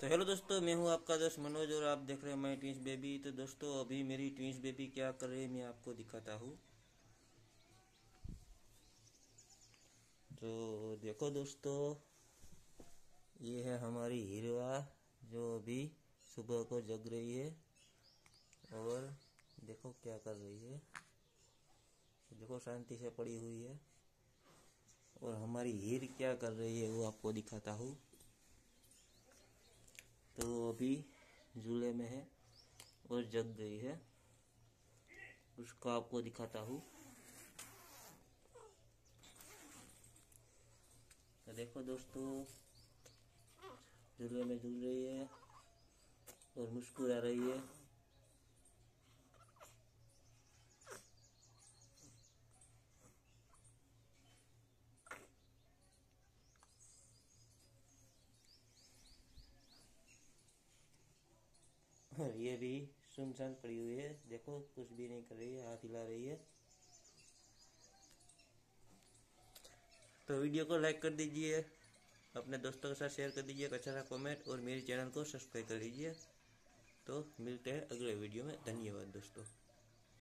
तो हेलो दोस्तों, मैं हूँ आपका दोस्त मनोज और आप देख रहे हैं माई ट्विंस बेबी तो दोस्तों, अभी मेरी ट्विंस बेबी क्या कर रही है, मैं आपको दिखाता हूँ। तो देखो दोस्तों, ये है हमारी हीरवा, जो अभी सुबह को जग रही है। और देखो क्या कर रही है। देखो, शांति से पड़ी हुई है। और हमारी हीर क्या कर रही है, वो आपको दिखाता हूँ। तो अभी झूले में है और जग गई है। उसको आपको दिखाता हूँ। तो देखो दोस्तों, झूले में झूल रही है और मुस्कुरा रही है। ये भी सुनसान पड़ी हुई है। देखो, कुछ भी नहीं कर रही है, हाथ हिला रही है। तो वीडियो को लाइक कर दीजिए, अपने दोस्तों के साथ शेयर कर दीजिए अच्छा सा कमेंट और मेरे चैनल को सब्सक्राइब कर लीजिए तो मिलते हैं अगले वीडियो में। धन्यवाद दोस्तों।